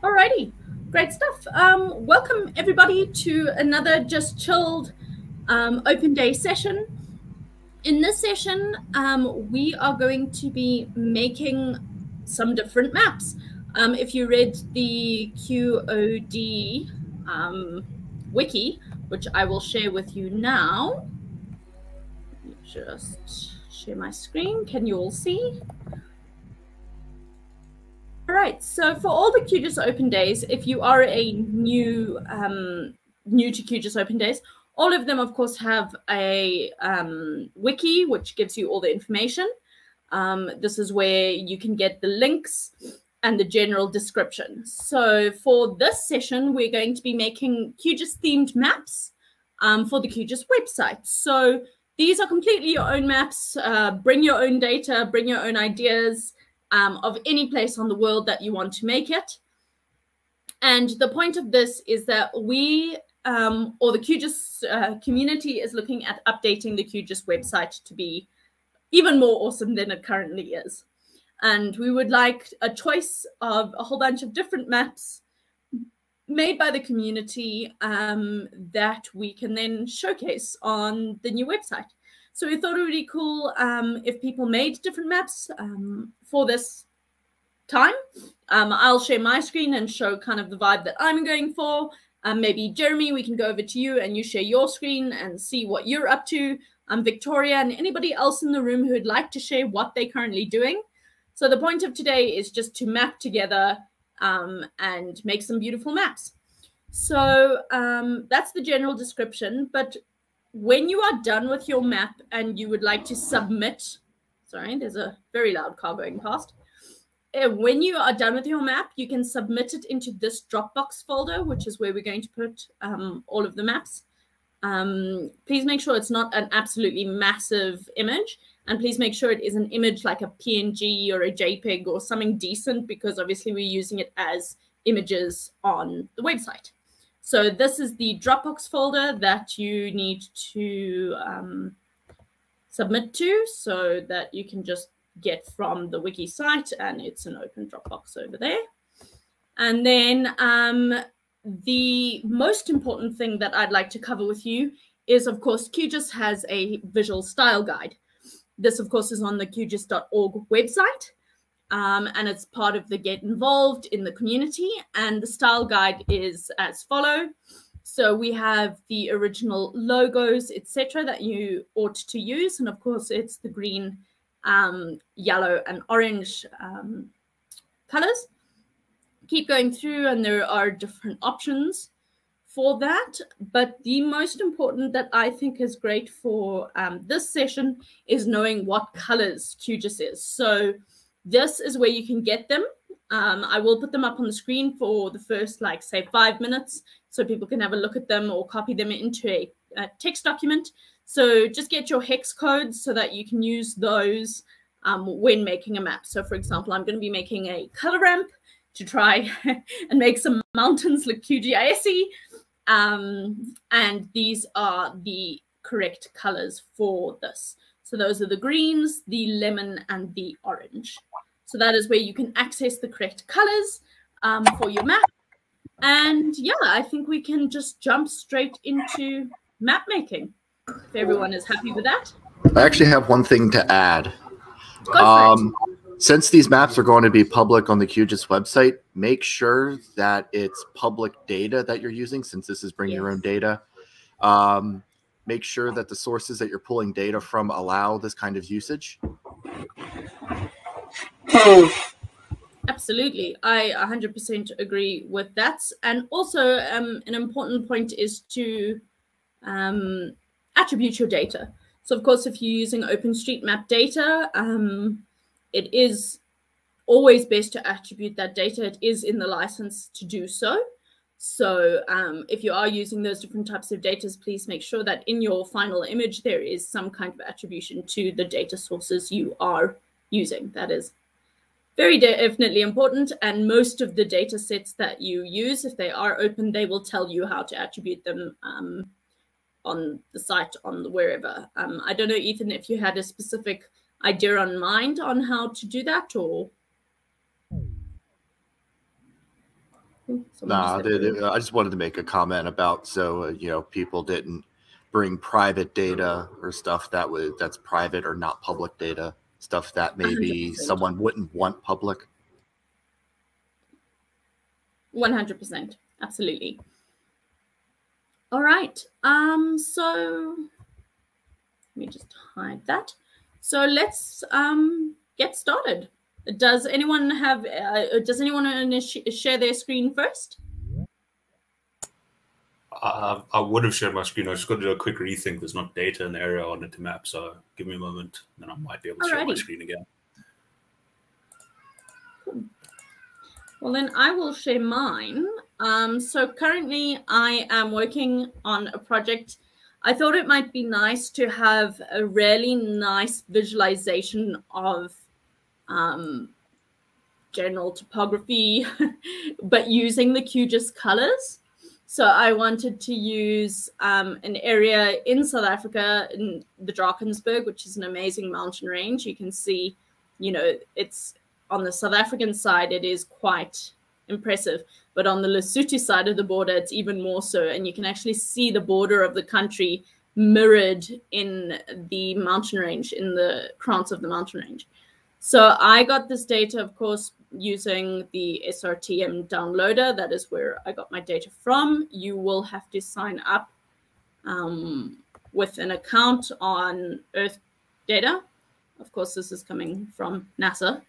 Alrighty, great stuff. Um, welcome everybody to another Just Chilled um, Open Day session. In this session, um, we are going to be making some different maps. Um, if you read the QOD um, wiki, which I will share with you now, just share my screen. Can you all see? All right. So for all the QGIS Open Days, if you are a new um, new to QGIS Open Days, all of them, of course, have a um, wiki which gives you all the information. Um, this is where you can get the links and the general description. So for this session, we're going to be making QGIS themed maps um, for the QGIS website. So these are completely your own maps. Uh, bring your own data, bring your own ideas um, of any place on the world that you want to make it. And the point of this is that we, um, or the QGIS uh, community, is looking at updating the QGIS website to be even more awesome than it currently is. And we would like a choice of a whole bunch of different maps made by the community um, that we can then showcase on the new website. So we thought it would be cool um, if people made different maps um, for this time. Um, I'll share my screen and show kind of the vibe that I'm going for. Um, maybe Jeremy, we can go over to you and you share your screen and see what you're up to. I'm Victoria and anybody else in the room who'd like to share what they're currently doing. So the point of today is just to map together um, and make some beautiful maps. So um, that's the general description, but when you are done with your map and you would like to submit, sorry, there's a very loud car going past. Uh, when you are done with your map, you can submit it into this Dropbox folder, which is where we're going to put um, all of the maps. Um, please make sure it's not an absolutely massive image. And please make sure it is an image like a PNG or a JPEG or something decent, because obviously we're using it as images on the website. So this is the Dropbox folder that you need to um, submit to so that you can just get from the wiki site and it's an open Dropbox over there. And then um, the most important thing that I'd like to cover with you is, of course, QGIS has a visual style guide. This, of course, is on the QGIS.org website um, and it's part of the Get Involved in the community. And the style guide is as follow. So we have the original logos, etc., that you ought to use, and of course, it's the green, um, yellow, and orange um, colors. Keep going through, and there are different options for that. But the most important that I think is great for um, this session is knowing what colors QGIS is. So this is where you can get them. Um, I will put them up on the screen for the first, like, say, five minutes so people can have a look at them or copy them into a, a text document. So just get your hex codes so that you can use those um, when making a map. So, for example, I'm going to be making a color ramp to try and make some mountains look QGIS-y. Um, and these are the correct colors for this. So those are the greens, the lemon, and the orange. So that is where you can access the correct colors um, for your map. And yeah, I think we can just jump straight into map making. If everyone is happy with that. I actually have one thing to add. Um, since these maps are going to be public on the QGIS website, make sure that it's public data that you're using since this is bring yes. your own data. Um, make sure that the sources that you're pulling data from allow this kind of usage? Absolutely. I 100% agree with that. And also, um, an important point is to um, attribute your data. So, of course, if you're using OpenStreetMap data, um, it is always best to attribute that data. It is in the license to do so. So um, if you are using those different types of data, please make sure that in your final image, there is some kind of attribution to the data sources you are using. That is very definitely important. And most of the data sets that you use, if they are open, they will tell you how to attribute them um, on the site, on the wherever. Um, I don't know, Ethan, if you had a specific idea on mind on how to do that or nah, they, they, I just wanted to make a comment about so uh, you know people didn't bring private data or stuff that was that's private or not public data, stuff that maybe 100%. someone wouldn't want public. One hundred percent, absolutely. All right. Um. So let me just hide that. So let's um get started. Does anyone have? Uh, does anyone want to sh share their screen first? I, I would have shared my screen. I just got to do a quick rethink. There's not data in the area on wanted to map, so give me a moment, then I might be able to Alrighty. share my screen again. Well, then I will share mine. Um, so currently, I am working on a project. I thought it might be nice to have a really nice visualization of um, general topography, but using the QGIS colors. So I wanted to use um, an area in South Africa, in the Drakensberg, which is an amazing mountain range. You can see, you know, it's on the South African side, it is quite impressive. But on the Lesotho side of the border, it's even more so. And you can actually see the border of the country mirrored in the mountain range, in the krans of the mountain range. So I got this data, of course, using the SRTM downloader. That is where I got my data from. You will have to sign up um, with an account on Earth Data. Of course, this is coming from NASA,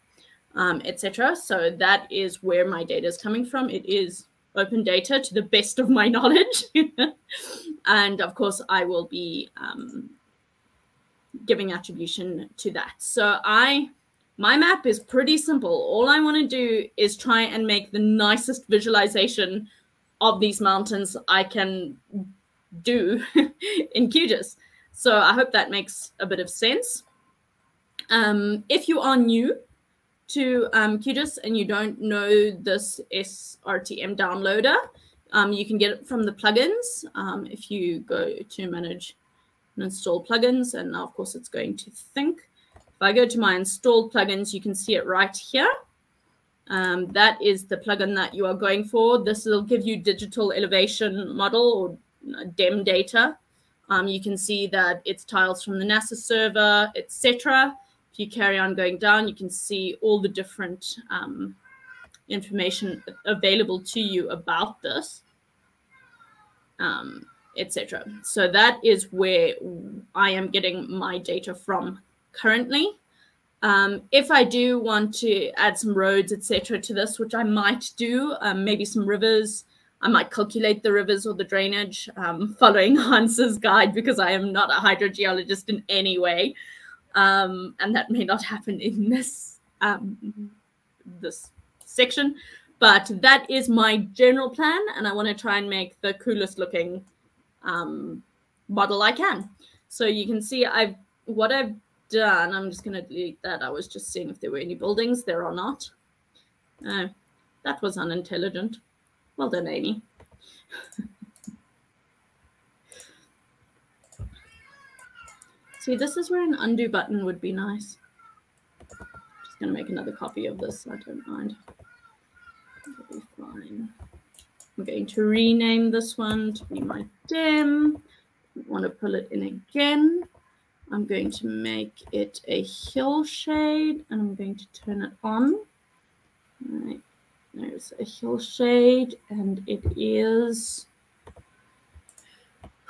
um, etc. So that is where my data is coming from. It is open data to the best of my knowledge. and of course, I will be um, giving attribution to that. So I my map is pretty simple. All I want to do is try and make the nicest visualization of these mountains I can do in QGIS. So I hope that makes a bit of sense. Um, if you are new to um, QGIS and you don't know this SRTM downloader, um, you can get it from the plugins. Um, if you go to manage and install plugins, and now of course it's going to think. If I go to my installed plugins, you can see it right here. Um, that is the plugin that you are going for. This will give you digital elevation model or DEM data. Um, you can see that it's tiles from the NASA server, etc. If you carry on going down, you can see all the different um, information available to you about this, um, etc. So that is where I am getting my data from currently. Um, if I do want to add some roads, etc., to this, which I might do, um, maybe some rivers, I might calculate the rivers or the drainage um, following Hans's guide because I am not a hydrogeologist in any way, um, and that may not happen in this um, this section. But that is my general plan, and I want to try and make the coolest looking um, model I can. So you can see I've what I've done. I'm just going to delete that. I was just seeing if there were any buildings. There are not. Oh, that was unintelligent. Well done, Amy. See, this is where an undo button would be nice. Just going to make another copy of this. I don't mind. It'll be fine. I'm going to rename this one to be my DEM. want to pull it in again. I'm going to make it a hillshade and I'm going to turn it on. There's a hillshade and it is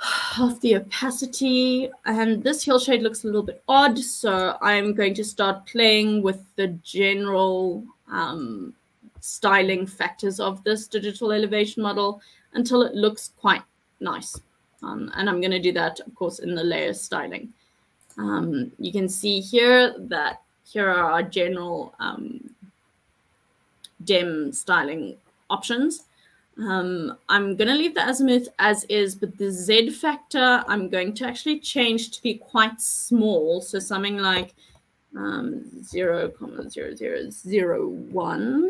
half the opacity and this hillshade looks a little bit odd so I'm going to start playing with the general um, styling factors of this digital elevation model until it looks quite nice um, and I'm going to do that of course in the layer styling. Um, you can see here that here are our general um, styling options. Um, I'm going to leave the azimuth as is, but the Z factor I'm going to actually change to be quite small. So something like um, 0, 0.0001.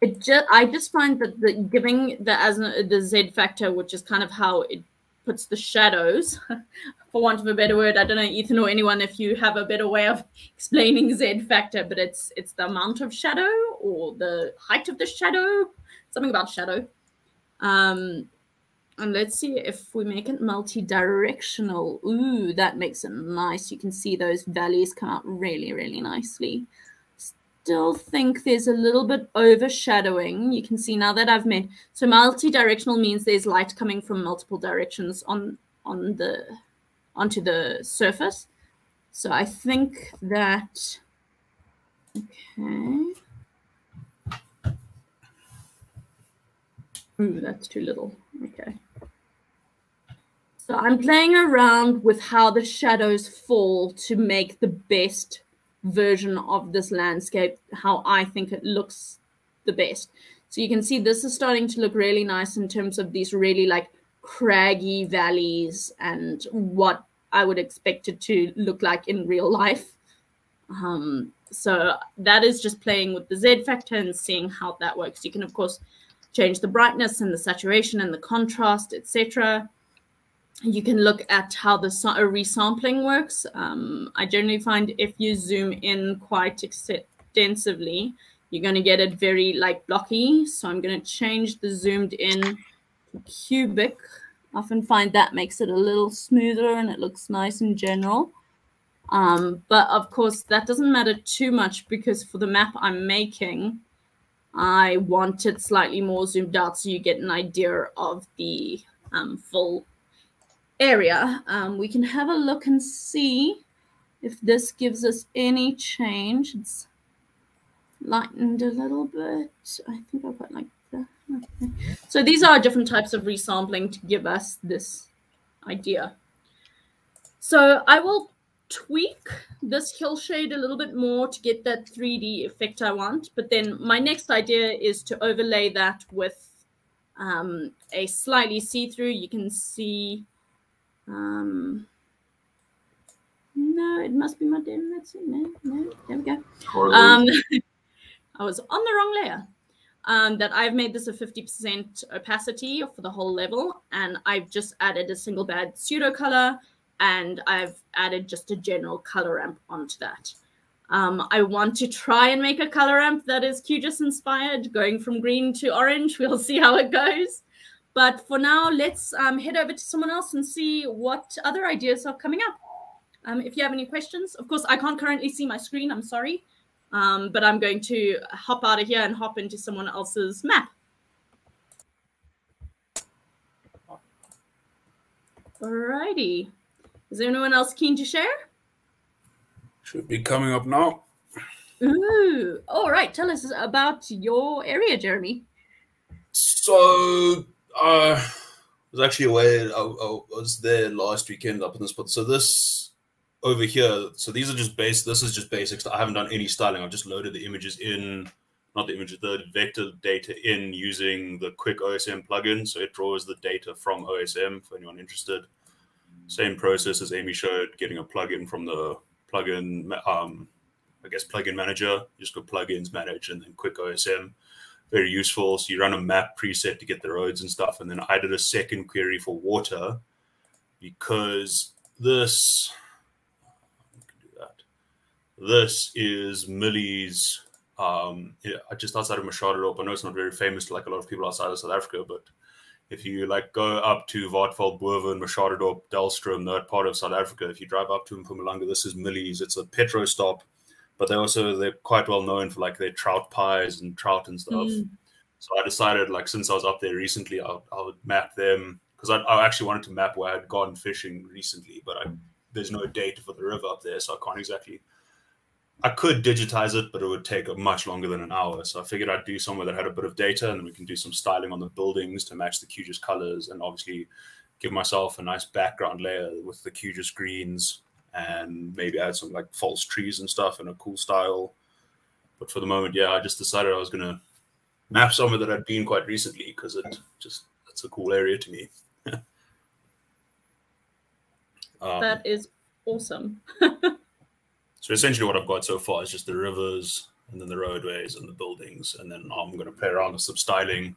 It just, I just find that the, giving the azimuth, the Z factor, which is kind of how it puts the shadows, for want of a better word. I don't know, Ethan or anyone, if you have a better way of explaining Z factor, but it's it's the amount of shadow or the height of the shadow. something about shadow. Um, and let's see if we make it multi-directional. Ooh, that makes it nice. You can see those valleys come out really, really nicely. Still think there's a little bit overshadowing. You can see now that I've made so multi-directional means there's light coming from multiple directions on on the onto the surface. So I think that okay. Ooh, that's too little. Okay. So I'm playing around with how the shadows fall to make the best version of this landscape, how I think it looks the best. So you can see this is starting to look really nice in terms of these really like craggy valleys and what I would expect it to look like in real life. Um, so that is just playing with the Z factor and seeing how that works. You can, of course, change the brightness and the saturation and the contrast, etc you can look at how the resampling works. Um, I generally find if you zoom in quite extensively, you're going to get it very like blocky. So I'm going to change the zoomed in to cubic. Often find that makes it a little smoother and it looks nice in general. Um, but of course, that doesn't matter too much because for the map I'm making, I want it slightly more zoomed out so you get an idea of the um, full area, um, we can have a look and see if this gives us any change. It's lightened a little bit. I think I've got like. Okay. So these are different types of resampling to give us this idea. So I will tweak this hill shade a little bit more to get that 3D effect I want. But then my next idea is to overlay that with um, a slightly see-through. You can see um, no, it must be my DEM. That's it. No, no, there we go. Um, I was on the wrong layer. Um, that I've made this a 50% opacity for the whole level, and I've just added a singleband pseudo color, and I've added just a general color ramp onto that. Um, I want to try and make a color ramp that is QGIS inspired, going from green to orange. We'll see how it goes. But for now, let's um, head over to someone else and see what other ideas are coming up. Um, if you have any questions, of course, I can't currently see my screen. I'm sorry. Um, but I'm going to hop out of here and hop into someone else's map. Alrighty. Is there anyone else keen to share? Should be coming up now. Ooh, all right. Tell us about your area, Jeremy. So uh, I was actually away. I, I, was there last weekend up in this spot. So this over here. So these are just base. This is just basics. I haven't done any styling. I've just loaded the images in, not the images, the vector data in using the quick OSM plugin. So it draws the data from OSM for anyone interested. Same process as Amy showed, getting a plugin from the plugin. Um, I guess plugin manager. You just go plugins, manage, and then quick OSM very useful. So you run a map preset to get the roads and stuff. And then I did a second query for water because this, this is Millie's, um, yeah, just outside of Machadodorp. I know it's not very famous to like a lot of people outside of South Africa, but if you like go up to Waterval, Boven, Machadodorp, Dullstroom, that part of South Africa, if you drive up to Mpumalanga, this is Millie's. It's a petro stop but they also they're quite well known for like their trout pies and trout and stuff. Mm. So I decided like since I was up there recently, I, I would map them because I, I, actually wanted to map where I had gone fishing recently, but I, there's no data for the river up there, so I can't exactly. I could digitize it, but it would take much longer than an hour. So I figured I'd do somewhere that had a bit of data, and then we can do some styling on the buildings to match the QGIS colors, and obviously give myself a nice background layer with the QGIS greens and maybe add some like false trees and stuff in a cool style. But for the moment, yeah, I just decided I was gonna map somewhere that I'd been quite recently because it just it's a cool area to me. um, that is awesome. so essentially, what I've got so far is just the rivers and then the roadways and the buildings, and then I'm going to play around with some styling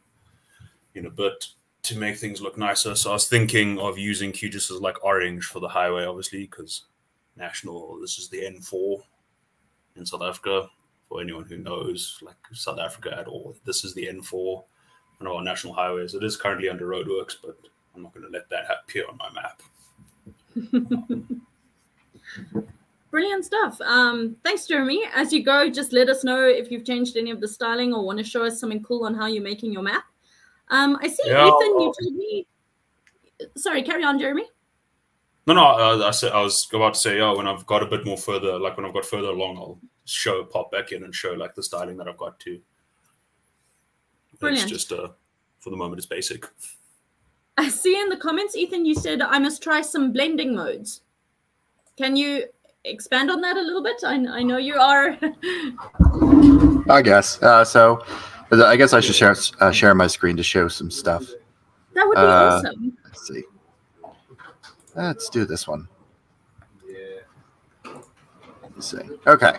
in a bit to make things look nicer. So I was thinking of using QGIS as like orange for the highway, obviously, because national. This is the N4 in South Africa. For anyone who knows, like South Africa at all, this is the N4. one of our national highways. It is currently under roadworks, but I'm not going to let that appear on my map. Brilliant stuff. Um, thanks, Jeremy. As you go, just let us know if you've changed any of the styling or want to show us something cool on how you're making your map. Um, I see, yeah, Ethan, you told me. Sorry, carry on, Jeremy. No, no, I, I, said, I was about to say, yeah, when I've got a bit more further, like when I've got further along, I'll show, pop back in and show like the styling that I've got too. Brilliant. It's just, uh, for the moment, it's basic. I see in the comments, Ethan, you said I must try some blending modes. Can you expand on that a little bit? I, I know you are. I guess. Uh, so I guess I should share uh, share my screen to show some stuff. That would be uh, awesome. Let's see. Let's do this one. Let's see. Okay.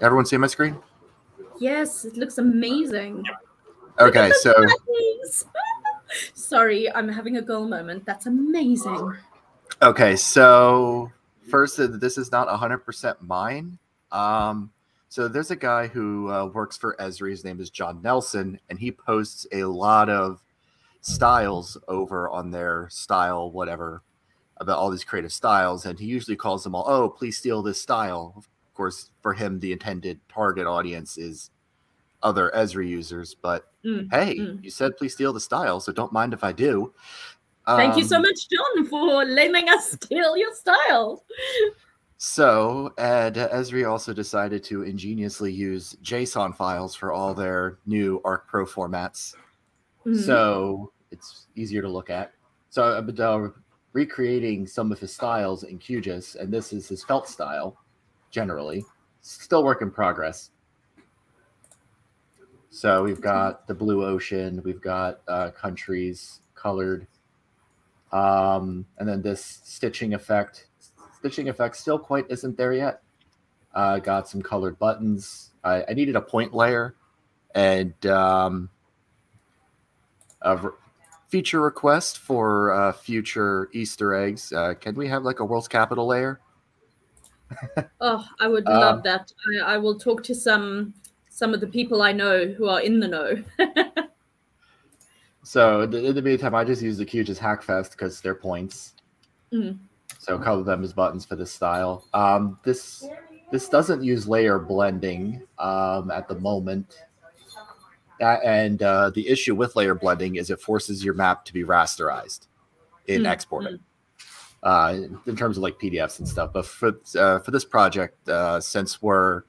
Everyone see my screen? Yes, it looks amazing. Okay, so. Sorry, I'm having a girl moment. That's amazing. Okay, so first, this is not 100% mine. Um, so there's a guy who uh, works for Esri. His name is John Nelson, and he posts a lot of styles over on their style, whatever, about all these creative styles. And he usually calls them all, oh, please steal this style. Of course, for him, the intended target audience is other Esri users. But mm, hey, mm. you said please steal the style, so don't mind if I do. Thank um, you so um, much, John, for letting us steal your style. So, and Esri also decided to ingeniously use JSON files for all their new Arc Pro formats. Mm-hmm. So it's easier to look at. So I've been uh, recreating some of his styles in QGIS, and this is his felt style, generally. Still work in progress. So we've got the blue ocean, we've got uh, countries colored, um, and then this stitching effect. Stitching effect still quite isn't there yet. Uh, got some colored buttons. I, I needed a point layer, and um, a feature request for uh, future Easter eggs. Uh, can we have like a world's capital layer? oh, I would love um, that. I, I, will talk to some some of the people I know who are in the know. so in the meantime, I just use the QGIS Hackfest because they're points. Mm. So color them as buttons for this style. Um, this this doesn't use layer blending um, at the moment and uh, the issue with layer blending is it forces your map to be rasterized in mm, exporting mm. Uh, in terms of like pdfs and stuff but for uh, for this project uh, since we're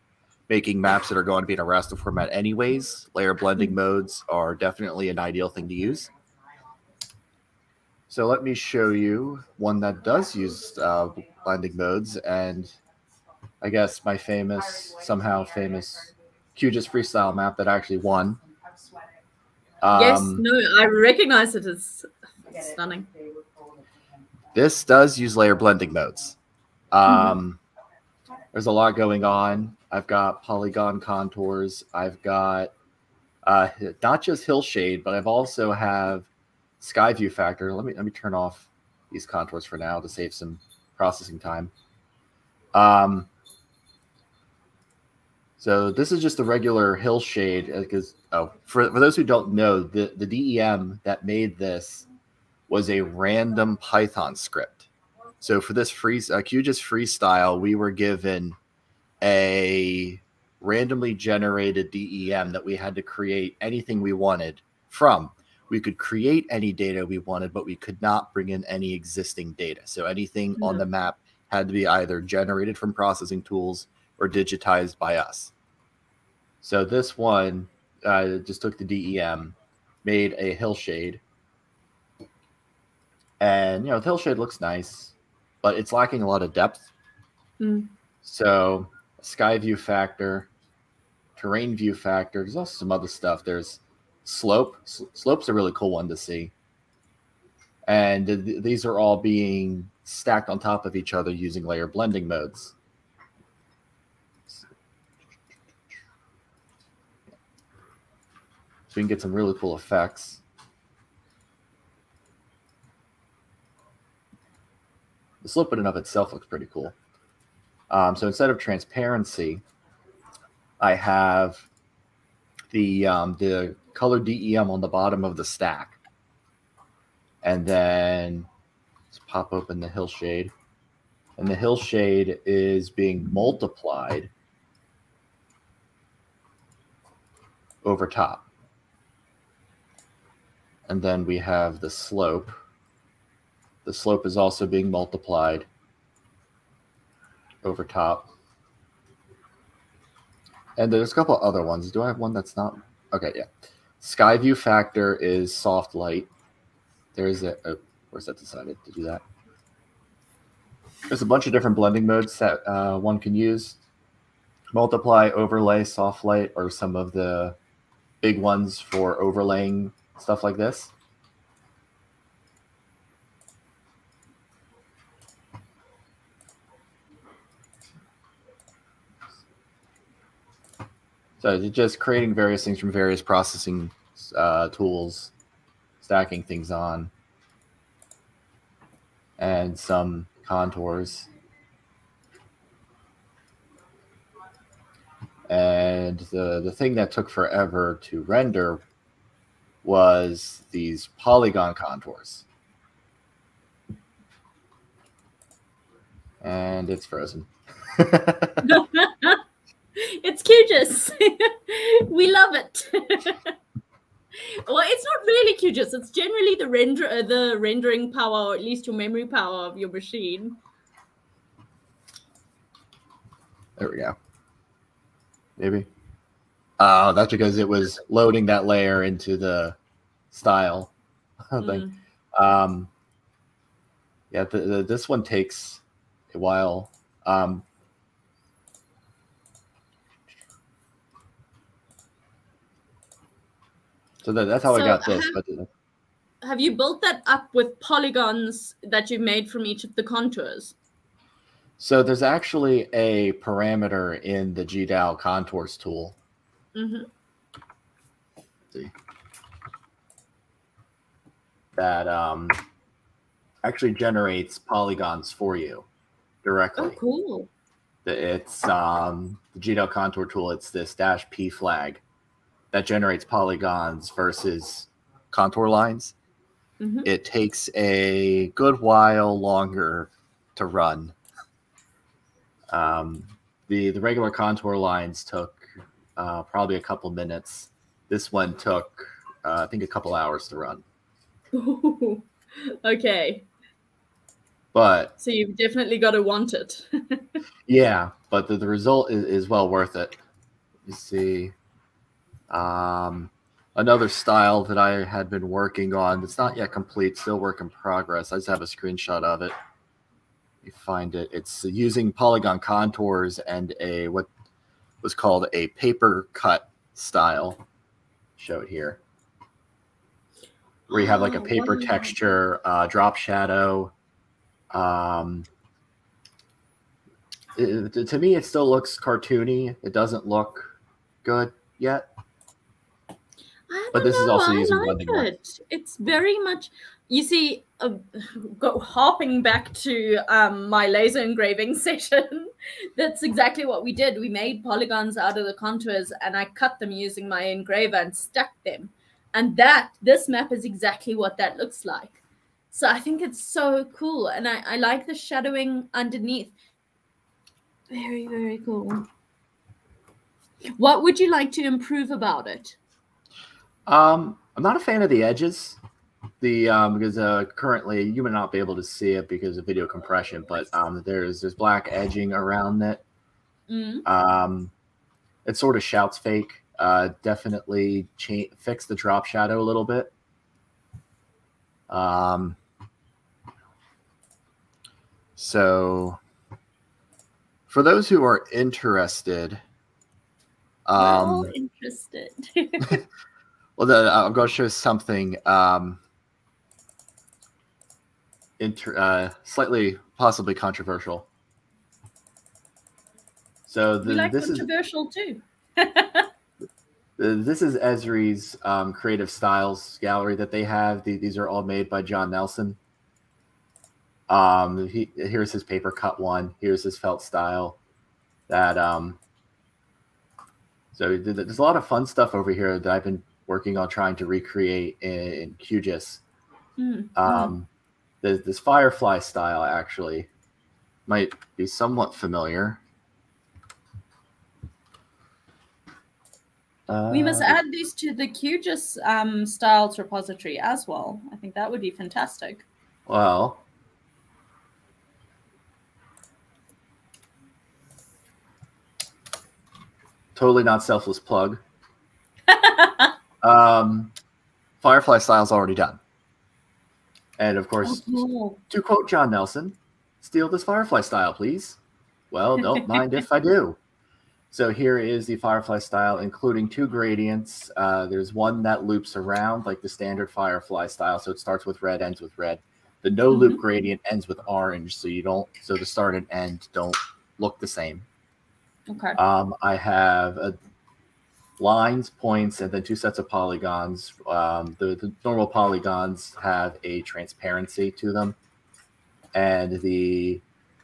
making maps that are going to be in a raster format anyways layer blending mm. modes are definitely an ideal thing to use so let me show you one that does use uh, blending modes and i guess my famous somehow famous QGIS freestyle map that actually won um, yes, no, I recognize it as stunning. This does use layer blending modes. Um, mm-hmm. There's a lot going on. I've got polygon contours. I've got uh, not just hill shade, but I've also have sky view factor. Let me let me turn off these contours for now to save some processing time. Um, so this is just a regular hill shade because uh, oh, for, for those who don't know, the, the DEM that made this was a random Python script. So for this free uh, QGIS freestyle, we were given a randomly generated DEM that we had to create anything we wanted from. We could create any data we wanted, but we could not bring in any existing data. So anything mm-hmm. on the map had to be either generated from processing tools or digitized by us. So this one uh, just took the DEM, made a hillshade, and you know the hillshade looks nice, but it's lacking a lot of depth. Mm. So sky view factor, terrain view factor. There's also some other stuff. There's slope. S- slope's a really cool one to see, and th- these are all being stacked on top of each other using layer blending modes. So we can get some really cool effects. The slope in and of itself looks pretty cool. Um, so instead of transparency, I have the um, the color DEM on the bottom of the stack. And then let's pop open the hillshade. And the hillshade is being multiplied over top. And then we have the slope. The slope is also being multiplied over top. And there's a couple other ones. Do I have one that's not? Okay, yeah. Sky view factor is soft light. There is a, a where's that decided to do that? There's a bunch of different blending modes that uh, one can use. Multiply, overlay, soft light, or some of the big ones for overlaying stuff like this. So just creating various things from various processing uh, tools, stacking things on, and some contours. And the, the thing that took forever to render was these polygon contours. And it's frozen. it's QGIS. we love it. well, it's not really QGIS. It's generally the render, uh, the rendering power, or at least your memory power of your machine. There we go. Maybe. Oh, that's because it was loading that layer into the style thing. Mm. Um, yeah, the, the, this one takes a while. Um, So that, that's how so I got this. Have, have you built that up with polygons that you made from each of the contours? So there's actually a parameter in the GDAL contours tool. Mm-hmm. See. That um, actually generates polygons for you directly. Oh, cool. It's um, the GDAL contour tool. It's this dash P flag that generates polygons versus contour lines, mm-hmm. it takes a good while longer to run. Um, the the regular contour lines took uh, probably a couple minutes. This one took uh, I think a couple hours to run. okay. But so you've definitely got to want it. yeah, but the, the result is, is well worth it. You see, um, another style that I had been working on that's not yet complete, still work in progress. I just have a screenshot of it. You find it. It's using polygon contours and a what was called a paper cut style. Show it here. Where you have like a oh, paper texture, uh, drop shadow. Um, it, to me, it still looks cartoony. It doesn't look good yet but this know, is also using I like it. It's very much you see uh, go hopping back to um, my laser engraving session. That's exactly what we did. We made polygons out of the contours and i cut them using my engraver and stuck them. And that this map is exactly what that looks like. So i think it's so cool and i, I like the shadowing underneath. Very very cool. What would you like to improve about it um, I'm not a fan of the edges. The um, because uh, currently you may not be able to see it because of video compression, but um, there's there's black edging around it. Mm-hmm. Um, it sort of shouts fake. Uh, definitely cha- fix the drop shadow a little bit. Um, so for those who are interested, um, interested. Well, the, I'm going to show something um, inter, uh, slightly, possibly controversial. So the, like this controversial is, too. this is Esri's um, creative styles gallery that they have. The, these are all made by John Nelson. Um, he, here's his paper cut one. Here's his felt style. That um, so there's a lot of fun stuff over here that I've been working on trying to recreate in, QGIS. Mm, Um, this, this Firefly style actually might be somewhat familiar. We must Uh, add these to the QGIS um, styles repository as well. I think that would be fantastic. Well, totally not selfless plug. Um, Firefly style's already done. And of course, Oh, to quote John Nelson, steal this Firefly style, please. Well, don't mind if I do. So here is the Firefly style, including two gradients. Uh, there's one that loops around like the standard Firefly style. So it starts with red, ends with red. The no loop gradient ends with orange. So you don't, so the start and end don't look the same. okay. Um, I have a lines, points, and then two sets of polygons. Um, the, the normal polygons have a transparency to them, and the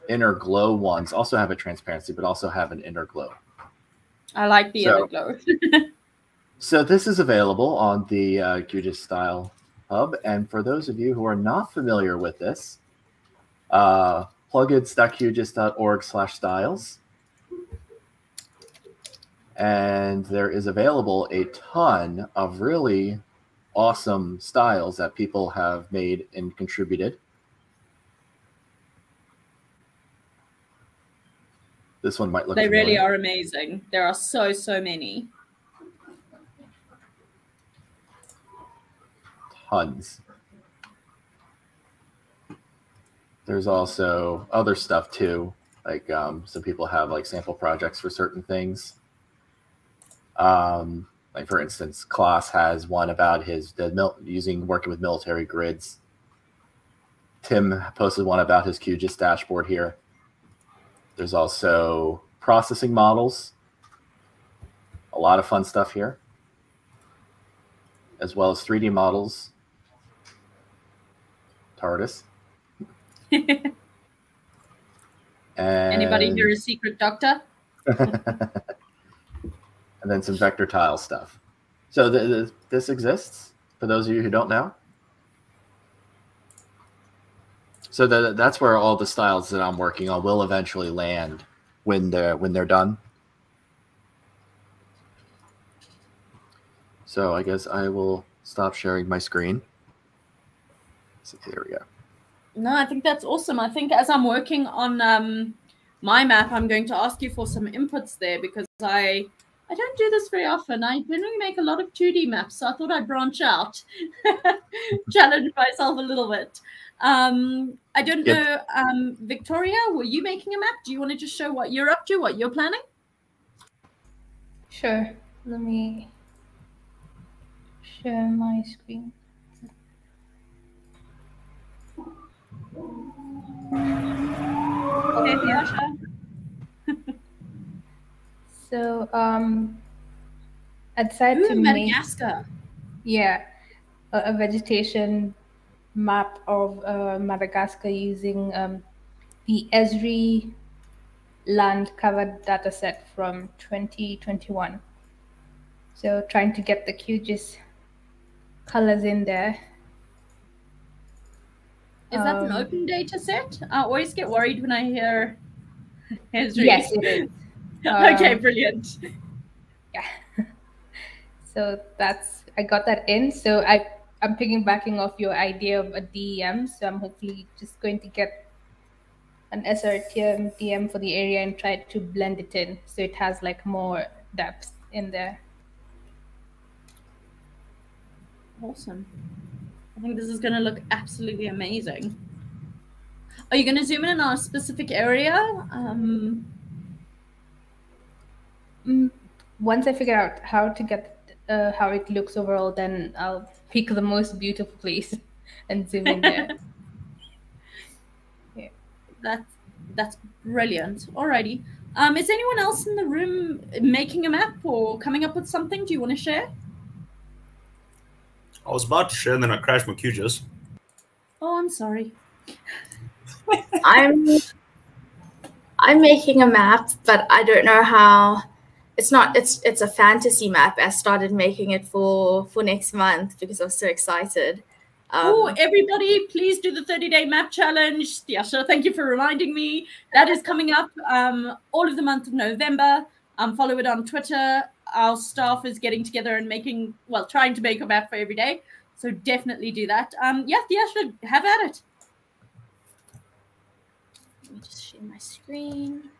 inner glow ones also have a transparency, but also have an inner glow. I like the so- other glow. So this is available on the uh, QGIS Style Hub, and for those of you who are not familiar with this, uh, plugins.qgis.org/styles, and there is available a ton of really awesome styles that people have made and contributed. This one might look. they really are amazing. There are so, so many. tons. There's also other stuff too. Like um, some people have like sample projects for certain things. Um, like for instance, Klas has one about his the mil- using working with military grids. Tim posted one about his QGIS dashboard here. There's also processing models. A lot of fun stuff here, as well as 3D models. TARDIS. And Anybody here a secret doctor? and then some vector tile stuff. So th- th- this exists for those of you who don't know. So that's where all the styles that I'm working on will eventually land when they're when they're done. So I guess I will stop sharing my screen. So there we go. No, I think that's awesome. I think as I'm working on um, my map, I'm going to ask you for some inputs there because I I don't do this very often. I generally make a lot of 2D maps, so I thought I'd branch out, challenge myself a little bit. Um, I don't Yeah. know, um, Victoria, were you making a map? Do you want to just show what you're up to, what you're planning? Sure. Let me share my screen. Okay, Theasha. So um, I decided Ooh, to make Madagascar. yeah a, a vegetation map of uh, Madagascar using um, the Esri land covered dataset from 2021. So trying to get the QGIS colors in there. Is that an Um, open data set? I always get worried when I hear Esri. Yes, it is. okay, Um, brilliant. yeah so that's i got that in so i i'm piggybacking off your idea of a dem so i'm hopefully just going to get an srtm dem for the area and try to blend it in so it has like more depth in there Awesome. I think this is going to look absolutely amazing. Are you going to zoom in on a specific area? Um, once i figure out how to get uh, how it looks overall then i'll pick the most beautiful place and zoom in there that's that's brilliant. Alrighty. Um, is anyone else in the room making a map or coming up with something? Do you want to share? I was about to share, and then I crashed my QGIS. Oh, I'm sorry. I'm I'm making a map, but I don't know how it's not it's it's a fantasy map. I started making it for for next month because I was so excited. Um, oh, everybody, please do the 30 day map challenge. Yasha, thank you for reminding me. That is coming up um, all of the month of November. Um, follow it on Twitter. Our staff is getting together and making, well, trying to make a map for every day. So definitely do that. Um, yeah, Yasha, have at it. Let me just share my screen.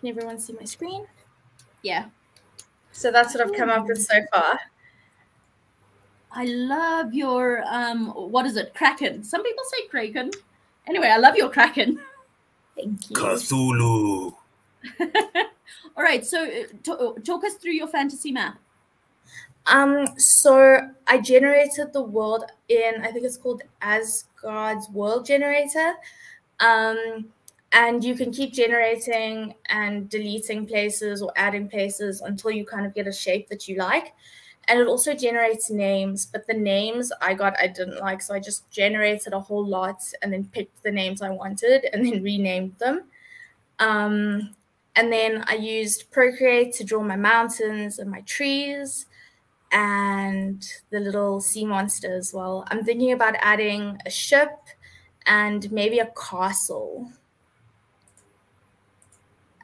Can everyone see my screen? Yeah. So that's what I've come up with so far. I love your um what is it? Kraken. Some people say Kraken. Anyway, I love your Kraken. Thank you. Cthulhu. All right, so uh, talk us through your fantasy map. Um, so I generated the world in I think it's called Azgaar's World Generator. Um, and you can keep generating and deleting places or adding places until you kind of get a shape that you like. And it also generates names but the names i got i didn't like. So i just generated a whole lot and then picked the names i wanted and then renamed them. Um, and then i used procreate to draw my mountains and my trees and the little sea monster as well i'm thinking about adding a ship and maybe a castle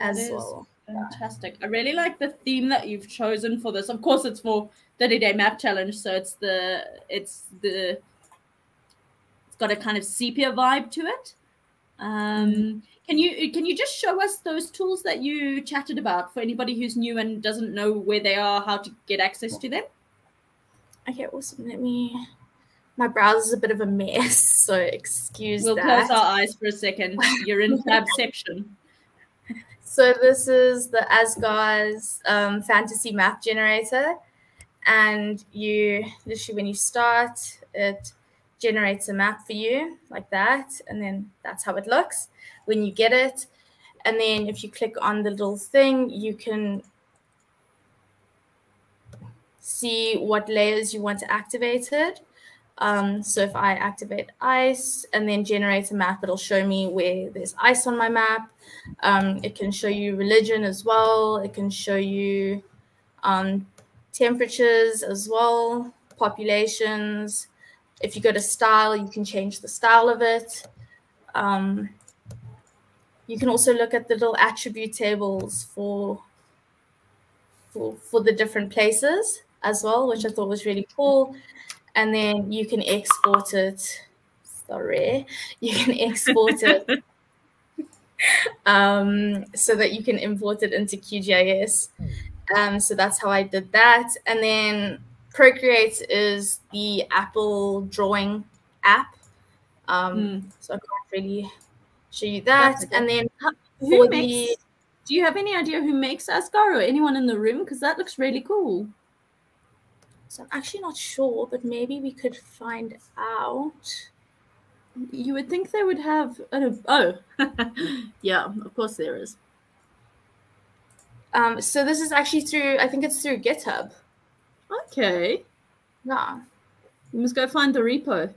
as well fantastic. I really like the theme that you've chosen for this. Of course it's for 30 day map challenge so it's the it's the it's got a kind of sepia vibe to it. Um can you can you just show us those tools that you chatted about for anybody who's new and doesn't know where they are how to get access to them? Okay awesome. Let me my browser's a bit of a mess so excuse we'll that. close our eyes for a second. You're in tabception so this is the Azgaar's um, fantasy map generator. And you literally when you start it generates a map for you like that. And then that's how it looks when you get it. And then if you click on the little thing you can see what layers you want to activate it um, so if I activate ice and then generate a map, it'll show me where there's ice on my map. Um, it can show you religion as well. It can show you um, temperatures as well, populations. If you go to style, you can change the style of it. Um, you can also look at the little attribute tables for, for, for the different places as well, which I thought was really cool. And then you can export it. Sorry, you can export it um, so that you can import it into QGIS. Um, so that's how I did that. And then Procreate is the Apple drawing app. Um, mm. So I can't really show you that. And then who makes, the, do you have any idea who makes Azgaar or anyone in the room? Because that looks really cool. So I'm actually not sure, but maybe we could find out. You would think they would have. Oh, yeah, of course there is. Um, so this is actually through, I think it's through GitHub. Okay. Yeah. We must go find the repo.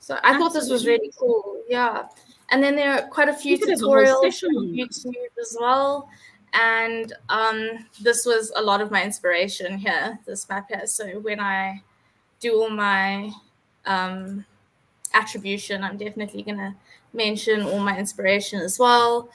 So I thought this was really cool. Yeah. And then there are quite a few tutorials on YouTube as well. And um, this was a lot of my inspiration here, this map here. So when I do all my um, attribution, I'm definitely going to mention all my inspiration as well.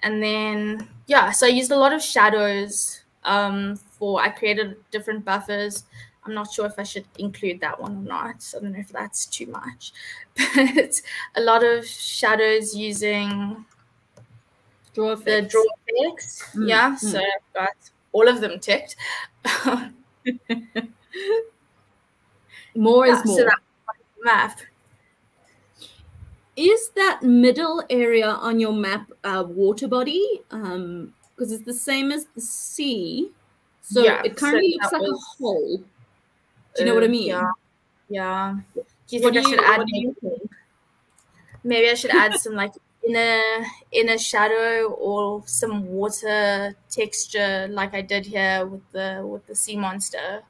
And then, yeah, so I used a lot of shadows um, for, I created different buffers. I'm not sure if I should include that one or not. I don't know if that's too much. But a lot of shadows using draw the draw effects. Mm. Yeah, mm. so I've got all of them ticked. more yeah, is more. So map is that middle area on your map a water body? Um, because it's the same as the sea. So yeah, it currently so looks like was, a hole. Do you know uh, what I mean? Yeah. Yeah. Do you what think do I should add maybe I should add some like inner inner shadow or some water texture like I did here with the with the sea monster?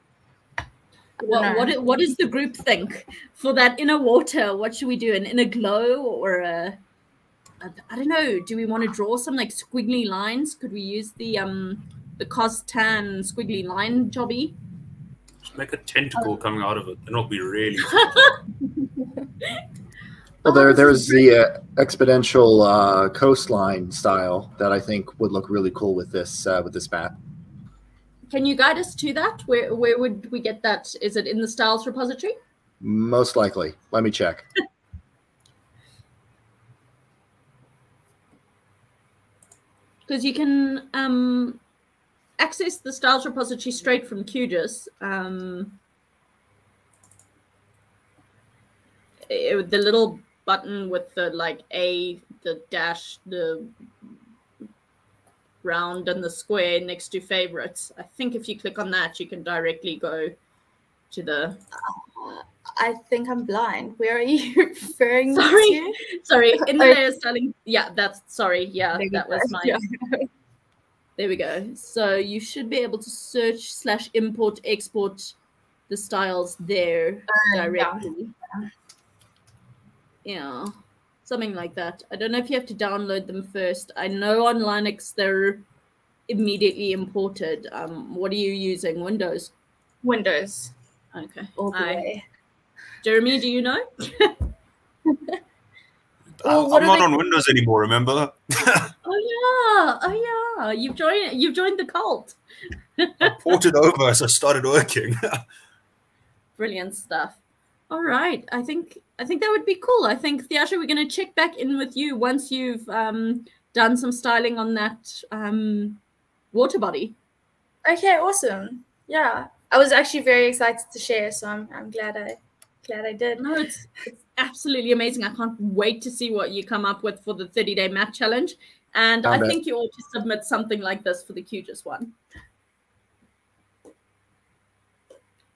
What, what what does the group think for that inner water? What should we do? An inner glow or a? I don't know. Do we want to draw some like squiggly lines? Could we use the um the Costan squiggly line jobby? Just make a tentacle Oh. coming out of it, and it'll be really. Well, Oh, there, there's the uh, exponential uh, coastline style that I think would look really cool with this uh, with this map. Can you guide us to that? Where where would we get that? Is it in the styles repository? Most likely. Let me check. Because you can um, access the styles repository straight from QGIS. Um, it- the little button with the like A, the dash, the round, and the square next to favorites. I think if you click on that, you can directly go to the. Uh, I think I'm blind. Where are you referring Sorry. to? Sorry, in the Oh. layer styling. Yeah, that's sorry. Yeah, we that was my. Yeah. There we go. So you should be able to search slash import export the styles there oh, directly. Yeah, something like that. I don't know if you have to download them first. I know on Linux they're immediately imported. Um, what are you using? Windows. Windows Okay. all the Aye. way. Jeremy, do you know? Oh, I'm not they- on Windows anymore. Remember? Oh yeah. Oh yeah. You've joined. You've joined the cult. Ported over as I started working. Brilliant stuff. All right. I think I think that would be cool. I think Thiasha, we're going to check back in with you once you've um, done some styling on that um, water body. Okay, awesome. Yeah, I was actually very excited to share, so I'm I'm glad I glad I did. No, it's it's absolutely amazing. I can't wait to see what you come up with for the 30 day map challenge. And Found I it. think you ought to submit something like this for the QGIS one.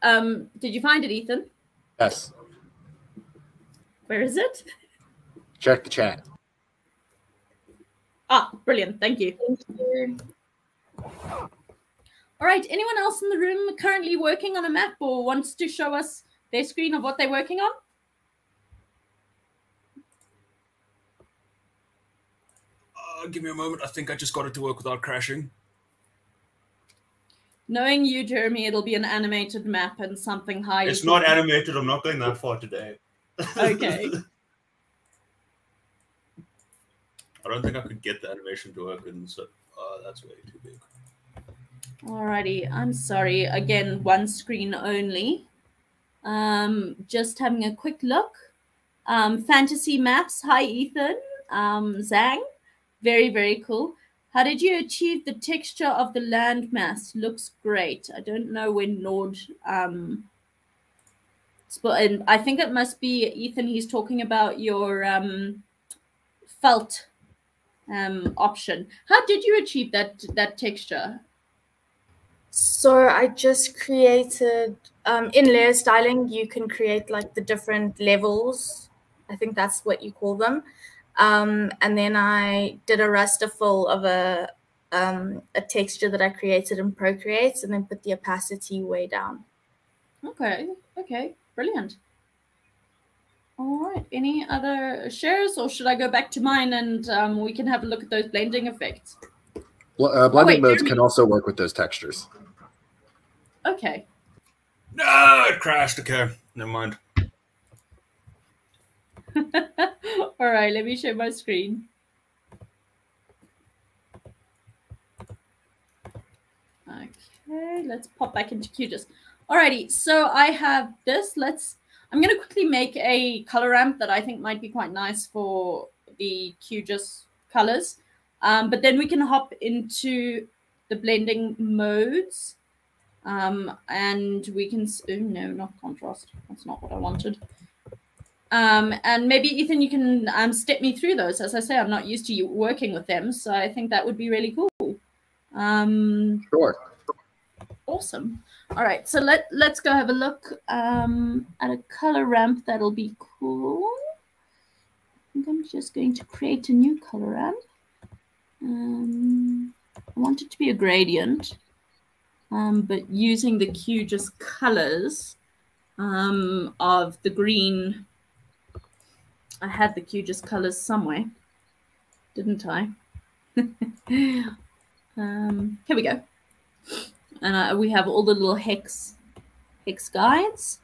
Um, did you find it, Ethan? Yes. Where is it? Check the chat. Ah, brilliant. Thank you. Thank you. All right. Anyone else in the room currently working on a map or wants to show us their screen of what they're working on? Uh, give me a moment. I think I just got it to work without crashing. Knowing you, Jeremy, it'll be an animated map and something high. It's not animated. I'm not going that far today. Okay. I don't think I could get the animation to work, and so uh, that's way too big. Alrighty, I'm sorry. Again, one screen only. Um, just having a quick look. Um, fantasy maps. Hi, Ethan. Um, Zhang. Very, very cool. How did you achieve the texture of the landmass? Looks great. I don't know when Nord. Um, and I think it must be Ethan. He's talking about your um, felt um, option. How did you achieve that that texture? So I just created um, in layer styling. You can create like the different levels. I think that's what you call them. Um, and then I did a raster fill of a um, a texture that I created in Procreate, and then put the opacity way down. Okay, okay, brilliant. All right, any other shares, or should I go back to mine and um, we can have a look at those blending effects? Bl- uh, blending wait, modes Jeremy- can also work with those textures. Okay, No, it crashed. Okay, never mind. all right, let me share my screen. Okay, let's pop back into QGIS. Alrighty, so I have this. Let's. I'm going to quickly make a color ramp that I think might be quite nice for the QGIS colors. Um, but then we can hop into the blending modes. Um, and we can, oh no, not contrast. That's not what I wanted. Um, and maybe Ethan, you can um, step me through those. As I say, I'm not used to you working with them, so I think that would be really cool. Um, Sure. awesome. All right, so let let's go have a look um, at a color ramp. That'll be cool. I think I'm just going to create a new color ramp. Um, I want it to be a gradient, um, but using the QGIS colors um, of the green. I had the QGIS colors somewhere. didn't I? um, here we go. And uh, we have all the little hex hex guides.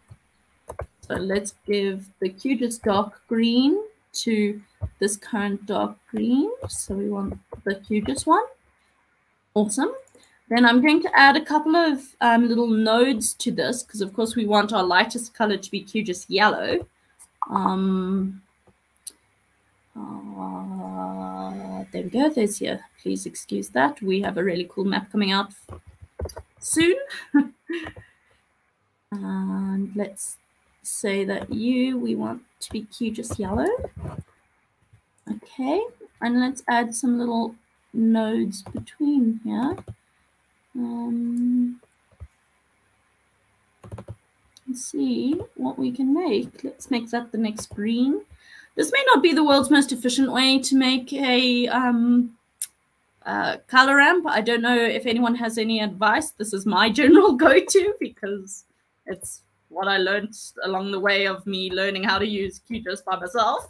So let's give the QGIS dark green to this current dark green. So we want the QGIS one. Awesome. Then I'm going to add a couple of um, little nodes to this because, of course, we want our lightest color to be QGIS yellow. Um, uh, there we go. There's here. Please excuse that. We have a really cool map coming out soon. and let's say that you, we want to be QGIS yellow. Okay. And let's add some little nodes between here. Um, let's see what we can make. Let's make that the next green. This may not be the world's most efficient way to make a um, uh, color ramp. I don't know if anyone has any advice. This is my general go-to because it's what I learned along the way of me learning how to use QGIS by myself.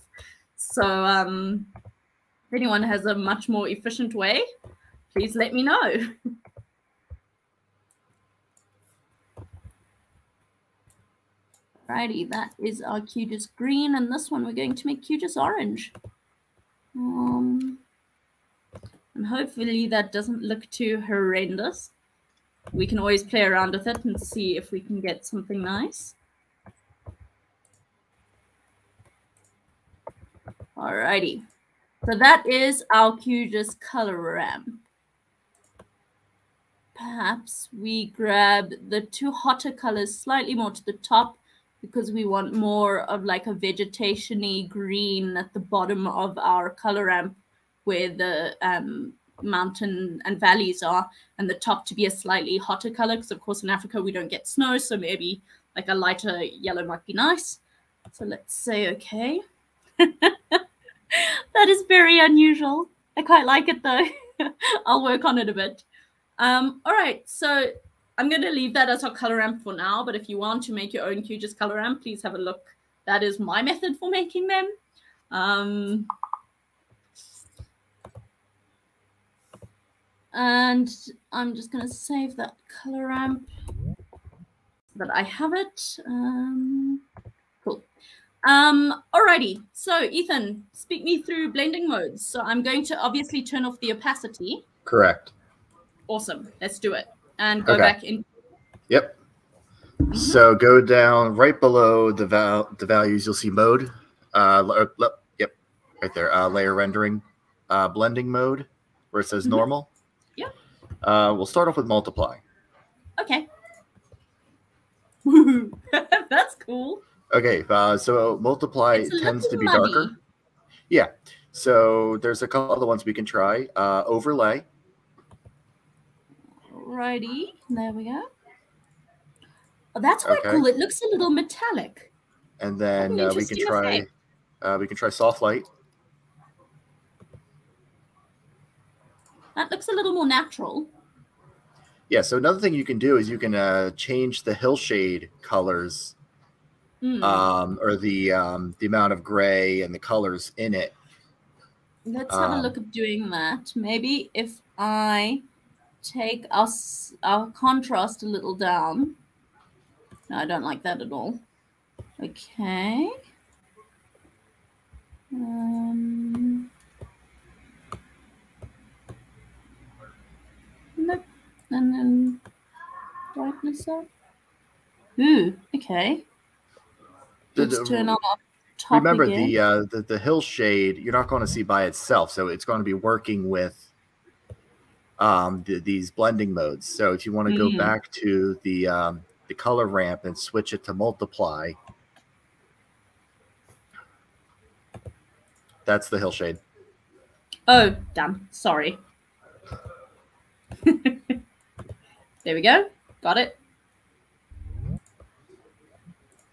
So um, if anyone has a much more efficient way, please let me know. Righty, that is our QGIS green, and this one we're going to make QGIS orange. Um, and hopefully that doesn't look too horrendous. We can always play around with it and see if we can get something nice. Alrighty, so that is our QGIS color ramp. Perhaps we grab the two hotter colors slightly more to the top because we want more of like a vegetationy green at the bottom of our color ramp where the um, mountain and valleys are and the top to be a slightly hotter color because of course in africa we don't get snow so maybe like a lighter yellow might be nice. So let's say okay. That is very unusual. I quite like it though. I'll work on it a bit. Um, all right so I'm going to leave that as our color ramp for now, but if you want to make your own QGIS color ramp, please have a look. That is my method for making them. Um, and I'm just going to save that color ramp that I have it. Um, cool. Um, alrighty, so Ethan, speak me through blending modes. So I'm going to obviously turn off the opacity. Correct. Awesome, let's do it and go Okay. back in. Yep. So go down right below the val the values. You'll see mode. Uh, le- yep, right there. Uh, layer rendering, uh, blending mode, where it says Mhm. normal. Yep. Uh, we'll start off with multiply. Okay. That's cool. Okay. Uh, so multiply tends to be muddy. darker. Yeah. So there's a couple other ones we can try. Uh, overlay. Righty. There we go. Oh, that's quite Okay. cool. It looks a little metallic. and then uh, we can try uh, we can try soft light That looks a little more natural. yeah so another thing you can do is you can uh, change the hillshade colors Hmm. um, or the um, the amount of gray and the colors in it Let's have a um, look at doing that. Maybe if I take our, our contrast a little down. No, I don't like that at all. Okay. Um, nope. And then brightness up. Ooh, okay. Let's the- turn on remember again. the, uh, the the hillshade you're not going to see by itself so it's going to be working with um, the, these blending modes so if you want to Mhm. go back to the um, the color ramp and switch it to multiply that's the hillshade Oh, damn. Sorry. there we go. Got it.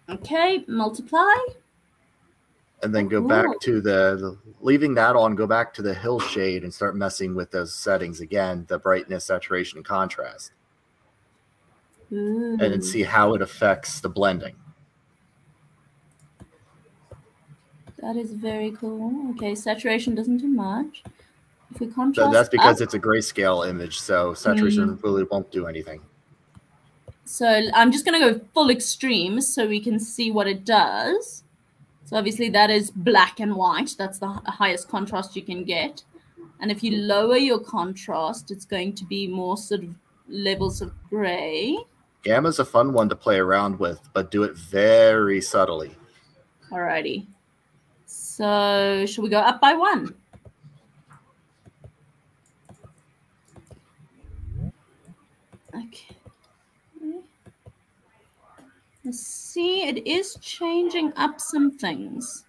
Okay, multiply. And then Oh, go cool. back to the, the leaving that on go back to the hill shade and start messing with those settings again the brightness saturation and contrast and then see mm. how it affects the blending That is very cool. Okay, saturation doesn't do much. If we So contrast that's because up- it's a grayscale image, so saturation mm. really won't do anything. So I'm just going to go full extreme so we can see what it does. So obviously that is black and white. That's the highest contrast you can get. And if you lower your contrast, it's going to be more sort of levels of gray. Gamma's a fun one to play around with, but do it very subtly. Alrighty. So should we go up by one? Okay. Let's see, it is changing up some things.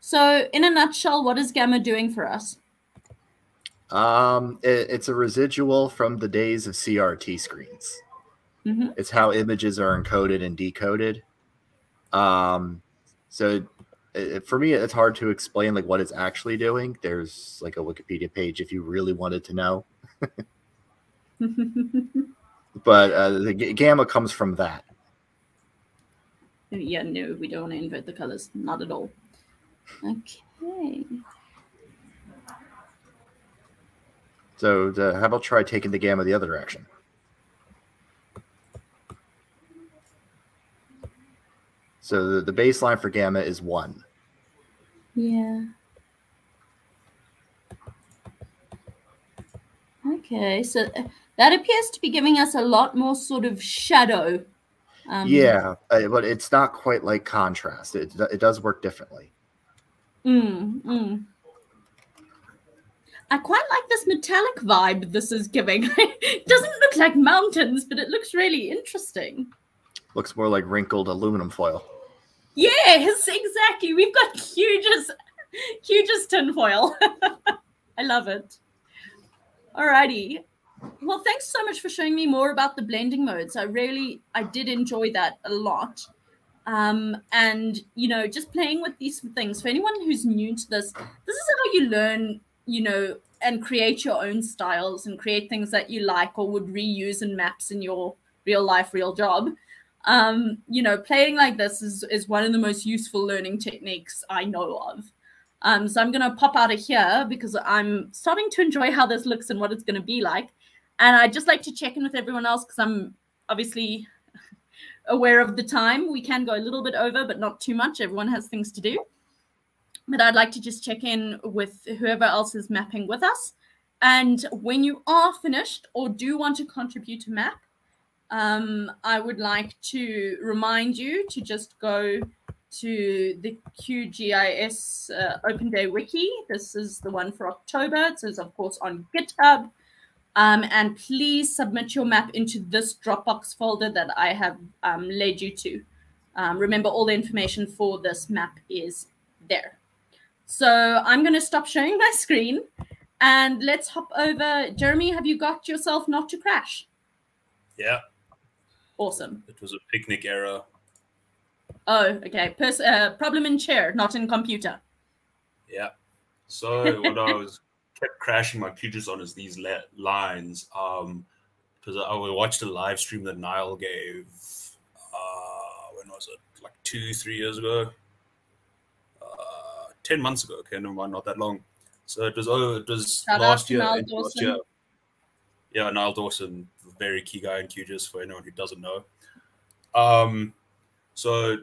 So, in a nutshell, what is Gamma doing for us? Um, it- it's a residual from the days of CRT screens. Mhm. It's how images are encoded and decoded. Um, so it, for me, it's hard to explain like what it's actually doing. There's like a Wikipedia page if you really wanted to know, but uh, the gamma comes from that. Yeah, no, we don't want to invert the colors. Not at all. Okay. So how about try taking the gamma the other direction? So the, the baseline for gamma is one. Yeah. Okay, so uh, that appears to be giving us a lot more sort of shadow. Um, yeah, uh, but it's not quite like contrast. It, it does work differently. Mm, mm. I quite like this metallic vibe this is giving. it doesn't look like mountains, but it looks really interesting. Looks more like wrinkled aluminum foil. Yes, exactly. We've got hugest, hugest tinfoil. I love it. Alrighty. Well, thanks so much for showing me more about the blending modes. I really, I did enjoy that a lot. Um, and you know, just playing with these things. For anyone who's new to this, this is how you learn. You know, and create your own styles and create things that you like or would reuse in maps in your real life, real job um, you know, playing like this is, is one of the most useful learning techniques I know of. Um, so I'm going to pop out of here because I'm starting to enjoy how this looks and what it's going to be like. And I'd just like to check in with everyone else because I'm obviously aware of the time. We can go a little bit over, but not too much. Everyone has things to do. But I'd like to just check in with whoever else is mapping with us. And when you are finished or do want to contribute to map, um, I would like to remind you to just go to the QGIS uh, Open Day Wiki. This is the one for October. It says, of course, on GitHub. Um, and please submit your map into this Dropbox folder that I have um, led you to. Um, remember, all the information for this map is there. So I'm going to stop showing my screen and let's hop over. Jeremy, have you got yourself not to crash? Yeah, Awesome. it was a picnic error. Oh, okay. Pers- uh, problem in chair, not in computer. Yeah. So what I was kept crashing my QGIS on is these le- lines. Um, because I watched a live stream that Nyall gave. Uh, when was it? Like two, three years ago. Uh, ten months ago. Okay, never mind, not that long. So it was. Oh, it was Shout last year. Last year. Yeah, Nyall Dawson, very key guy in QGIS for anyone who doesn't know. Um, so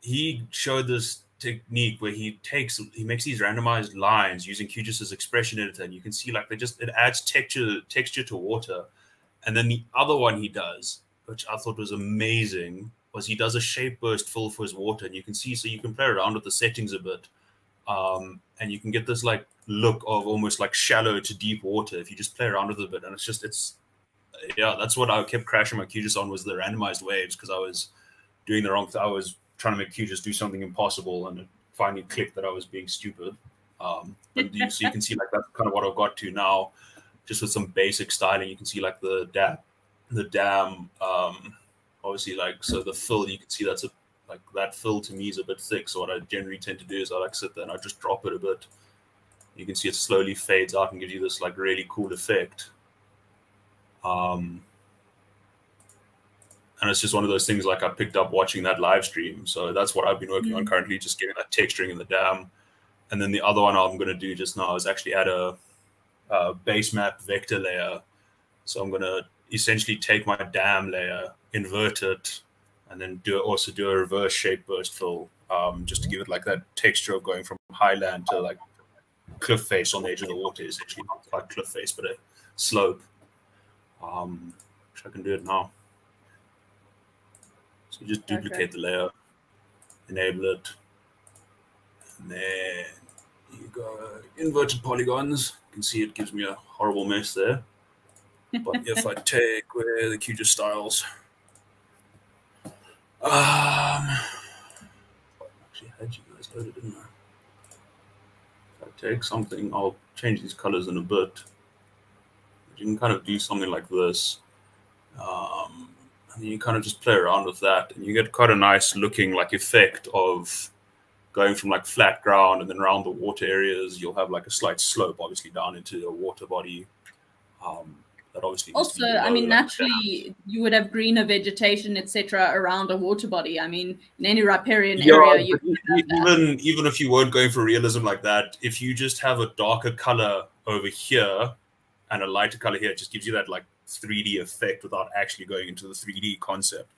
he showed this technique where he takes he makes these randomized lines using QGIS's expression editor, and you can see like they just it adds texture texture to water. And then the other one he does, which I thought was amazing, was he does a shape burst fill for his water, and you can see so you can play around with the settings a bit, um, and you can get this like look of almost like shallow to deep water if you just play around with it a bit, and it's just it's yeah, that's what I kept crashing my QGIS on was the randomized waves because I was doing the wrong. I was trying to make QGIS do something impossible, and it finally clicked that I was being stupid. Um, you, so you can see like that's kind of what I've got to now, just with some basic styling. You can see like the dam, the dam. Um, obviously, like so the fill. You can see that's a like that fill to me is a bit thick. So what I generally tend to do is I like sit there and I just drop it a bit. You can see it slowly fades out and gives you this like really cool effect. Um, and it's just one of those things like I picked up watching that live stream. So that's what I've been working on Mm. currently, just getting that texturing in the dam. and then the other one I'm going to do just now is actually add a, a base map vector layer. So I'm going to essentially take my dam layer, invert it, and then do also do a reverse shape burst fill um, just to give it like that texture of going from highland to like cliff face on the edge of the water, essentially not quite cliff face, but a slope. Um, I can do it now. So just duplicate okay. the layer, enable it, and then you got inverted polygons. You can see it gives me a horrible mess there. But if I take where the QGIS styles, um, actually had you guys loaded, didn't I? If I take something, I'll change these colors in a bit. You can kind of do something like this. Um, and you kind of just play around with that and you get quite a nice looking like effect of going from like flat ground and then around the water areas. You'll have like a slight slope obviously down into a water body. Um, that obviously also i mean naturally you would have greener vegetation etc around a water body. I mean in any riparian yeah, area you even even if you weren't going for realism like that if you just have a darker color over here and a lighter color here it just gives you that like 3D effect without actually going into the 3D concept.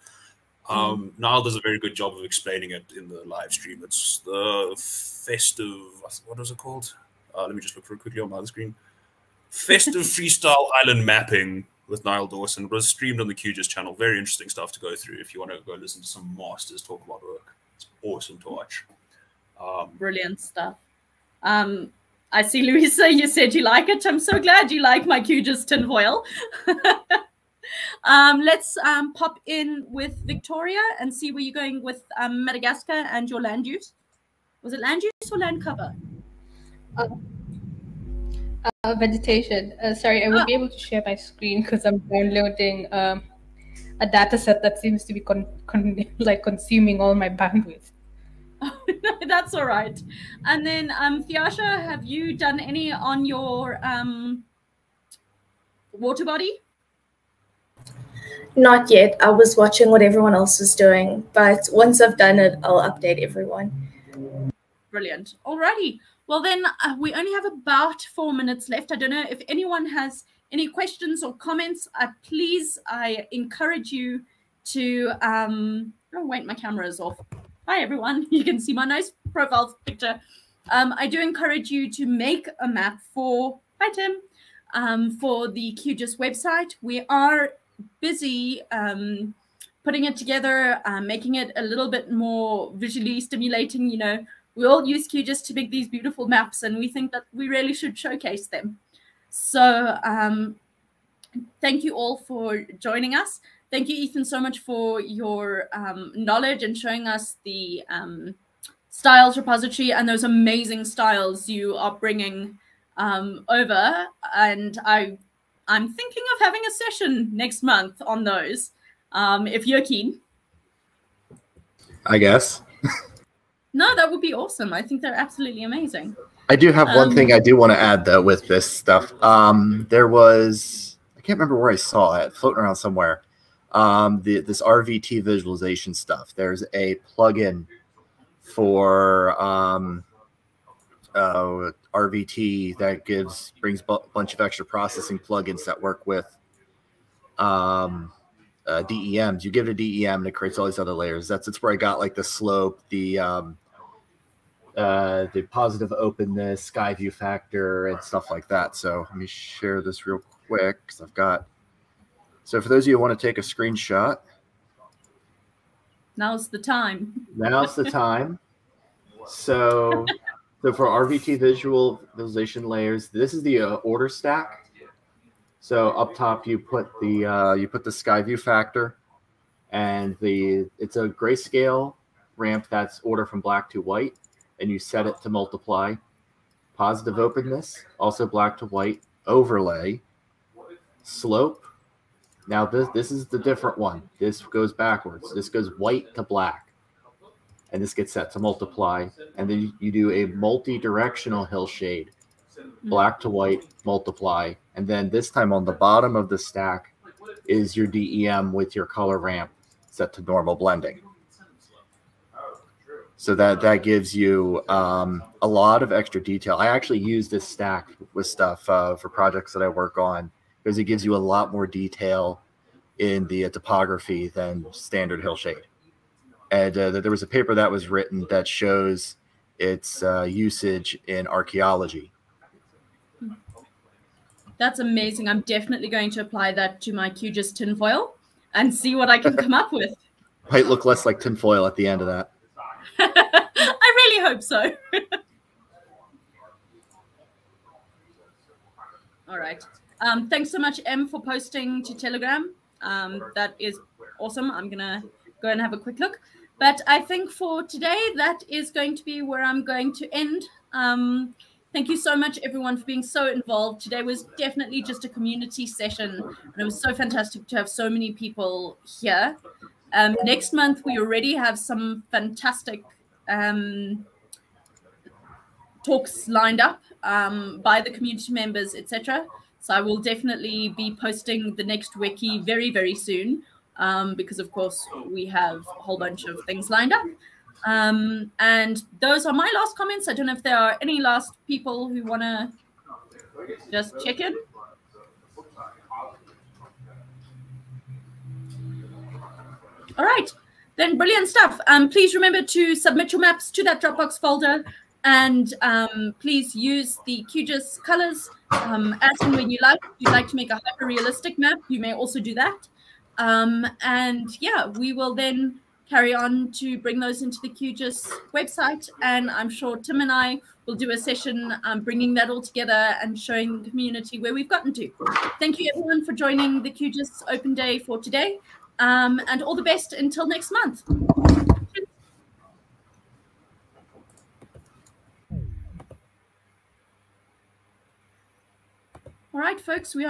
Hmm. Um, Nyall does a very good job of explaining it in the live stream. It's the festive, what was it called? Uh, let me just look for it quickly on my other screen. Festive Freestyle Island Mapping with Nyall Dawson. It was streamed on the QGIS channel. Very interesting stuff to go through if you want to go listen to some masters talk about work. It's awesome to watch. Um, Brilliant stuff. Um, I see, Louisa, you said you like it. I'm so glad you like my QGIS tinfoil. um, let's um, pop in with Victoria and see where you're going with um, Madagascar and your land use. Was it land use or land cover? Uh, uh, vegetation. Uh, sorry, I won't ah. be able to share my screen because I'm downloading um, a data set that seems to be con con like consuming all my bandwidth. No, that's all right. And then, um, Thiasha, have you done any on your um, water body? Not yet. I was watching what everyone else was doing, but once I've done it, I'll update everyone. Brilliant. Alrighty. Well, then uh, we only have about four minutes left. I don't know if anyone has any questions or comments. Uh, please, I encourage you to. Um, oh, wait, my camera is off hi everyone, you can see my nice profile picture. Um, I do encourage you to make a map for, hi Tim, um, for the QGIS website. We are busy um, putting it together, uh, making it a little bit more visually stimulating. You know, we all use QGIS to make these beautiful maps and we think that we really should showcase them. So um, thank you all for joining us thank you, Ethan, so much for your um, knowledge and showing us the um, styles repository and those amazing styles you are bringing um, over. And I, I'm thinking of having a session next month on those, um, if you're keen. I guess. no, that would be awesome. I think they're absolutely amazing. I do have one thing um, I do want to add though with this stuff. Um, there was I can't remember where I saw it floating around somewhere um, the, this RVT visualization stuff. There's a plugin for um, uh, RVT that gives brings a bunch of extra processing plugins that work with um, uh, DEMs. You give it a DEM and it creates all these other layers. That's it's where I got like the slope, the um, uh, the positive openness, sky view factor, and stuff like that. So let me share this real quick because I've got so for those of you who want to take a screenshot, now's the time. now's the time. So, so for RVT visualization layers, this is the uh, order stack. So up top, you put the uh, you put the sky view factor, and the it's a grayscale ramp that's order from black to white, and you set it to multiply. Positive openness, also black to white. Overlay, slope, now this this is the different one. This goes backwards. This goes white to black. And this gets set to multiply. And then you do a multi-directional hillshade. Black to white, multiply. And then this time on the bottom of the stack is your DEM with your color ramp set to normal blending. So that that gives you um, a lot of extra detail. I actually use this stack with stuff uh, for projects that I work on because it gives you a lot more detail in the uh, topography than standard hillshade. And uh, there was a paper that was written that shows its uh, usage in archaeology. That's amazing. I'm definitely going to apply that to my QGIS tinfoil and see what I can come up with. Might look less like tinfoil at the end of that. I really hope so. All right. Um, thanks so much, M, for posting to Telegram. Um, that is awesome. I'm going to go and have a quick look. But I think for today, that is going to be where I'm going to end. Um, thank you so much, everyone, for being so involved. Today was definitely just a community session, and it was so fantastic to have so many people here. Um, next month, we already have some fantastic um, talks lined up um, by the community members, etc. So I will definitely be posting the next wiki very, very soon um, because, of course, we have a whole bunch of things lined up. Um, and those are my last comments. I don't know if there are any last people who want to just check in. All right, then brilliant stuff. Um, please remember to submit your maps to that Dropbox folder and um, please use the QGIS colors um, as and when you like. If you'd like to make a hyper realistic map, you may also do that. Um, and yeah, we will then carry on to bring those into the QGIS website. And I'm sure Tim and I will do a session um, bringing that all together and showing the community where we've gotten to. Thank you everyone for joining the QGIS Open Day for today. Um, and all the best until next month. All right, folks, we